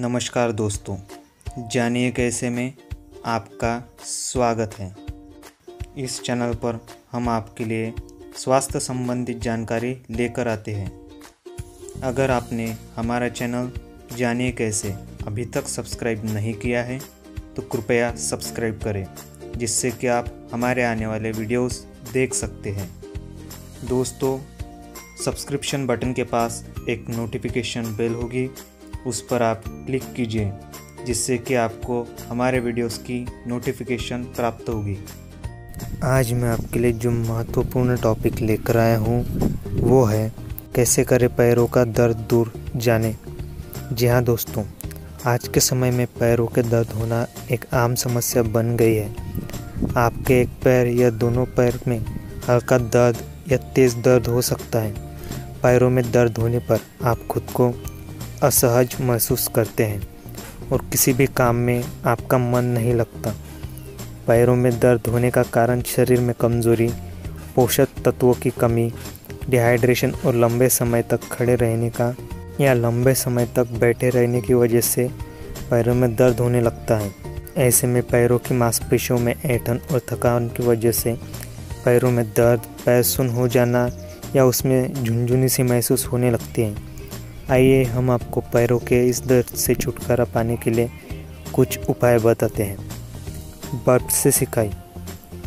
नमस्कार दोस्तों, जानिए कैसे में आपका स्वागत है। इस चैनल पर हम आपके लिए स्वास्थ्य संबंधित जानकारी लेकर आते हैं। अगर आपने हमारा चैनल जानिए कैसे अभी तक सब्सक्राइब नहीं किया है तो कृपया सब्सक्राइब करें, जिससे कि आप हमारे आने वाले वीडियोस देख सकते हैं। दोस्तों, सब्सक्रिप्शन बटन के पास एक नोटिफिकेशन बेल होगी उस पर आप क्लिक कीजिए, जिससे कि आपको हमारे वीडियोस की नोटिफिकेशन प्राप्त होगी। आज मैं आपके लिए जो महत्वपूर्ण टॉपिक लेकर आया हूँ, वो है कैसे करें पैरों का दर्द दूर जाने। जी हाँ दोस्तों, आज के समय में पैरों के दर्द होना एक आम समस्या बन गई है। आपके एक पैर या दोनों पैर में हल्का दर्द या तेज़ दर्द हो सकता है। पैरों में दर्द होने पर आप खुद को असहज महसूस करते हैं और किसी भी काम में आपका मन नहीं लगता। पैरों में दर्द होने का कारण शरीर में कमज़ोरी, पोषक तत्वों की कमी डिहाइड्रेशन और लंबे समय तक खड़े रहने का या लंबे समय तक बैठे रहने की वजह से पैरों में दर्द होने लगता है। ऐसे में पैरों की मांसपेशियों में ऐठन और थकान की वजह से पैरों में दर्द, पैर सुन हो जाना या उसमें झुंझुनी सी महसूस होने लगती है। आइए हम आपको पैरों के इस दर्द से छुटकारा पाने के लिए कुछ उपाय बताते हैं। बर्फ़ से सिकाई।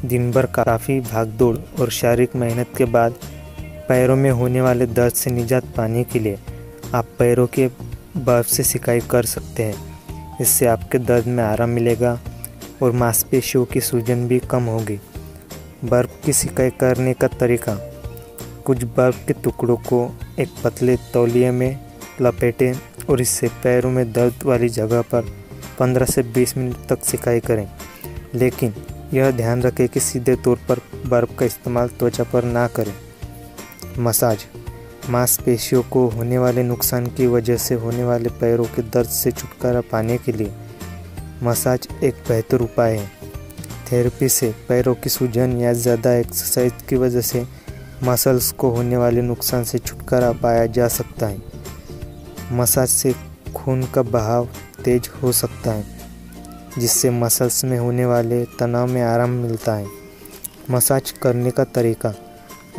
दिन भर काफ़ी भाग दौड़ और शारीरिक मेहनत के बाद पैरों में होने वाले दर्द से निजात पाने के लिए आप पैरों के बर्फ़ से सिकाई कर सकते हैं। इससे आपके दर्द में आराम मिलेगा और मांसपेशियों की सूजन भी कम होगी। बर्फ़ की सिकाई करने का तरीका। कुछ बर्फ़ के टुकड़ों को एक पतले तौलिए में लपेटें और इससे पैरों में दर्द वाली जगह पर 15 से 20 मिनट तक सिकाई करें। लेकिन यह ध्यान रखें कि सीधे तौर पर बर्फ़ का इस्तेमाल त्वचा पर ना करें। मसाज। मांसपेशियों को होने वाले नुकसान की वजह से होने वाले पैरों के दर्द से छुटकारा पाने के लिए मसाज एक बेहतर उपाय है। थेरेपी से पैरों की सूजन या ज़्यादा एक्सरसाइज की वजह से मसल्स को होने वाले नुकसान से छुटकारा पाया जा सकता है। मसाज से खून का बहाव तेज हो सकता है, जिससे मसल्स में होने वाले तनाव में आराम मिलता है। मसाज करने का तरीका,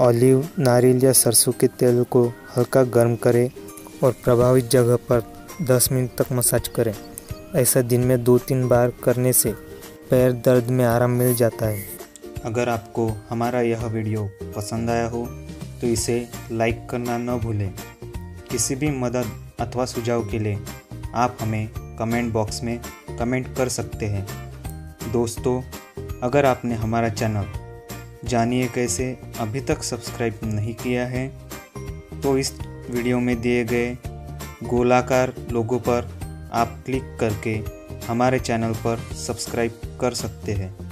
ऑलिव, नारियल या सरसों के तेल को हल्का गर्म करें और प्रभावित जगह पर 10 मिनट तक मसाज करें। ऐसा दिन में दो तीन बार करने से पैर दर्द में आराम मिल जाता है। अगर आपको हमारा यह वीडियो पसंद आया हो तो इसे लाइक करना न भूलें। किसी भी मदद अथवा सुझाव के लिए आप हमें कमेंट बॉक्स में कमेंट कर सकते हैं। दोस्तों, अगर आपने हमारा चैनल जानिए कैसे अभी तक सब्सक्राइब नहीं किया है तो इस वीडियो में दिए गए गोलाकार लोगों पर आप क्लिक करके हमारे चैनल पर सब्सक्राइब कर सकते हैं।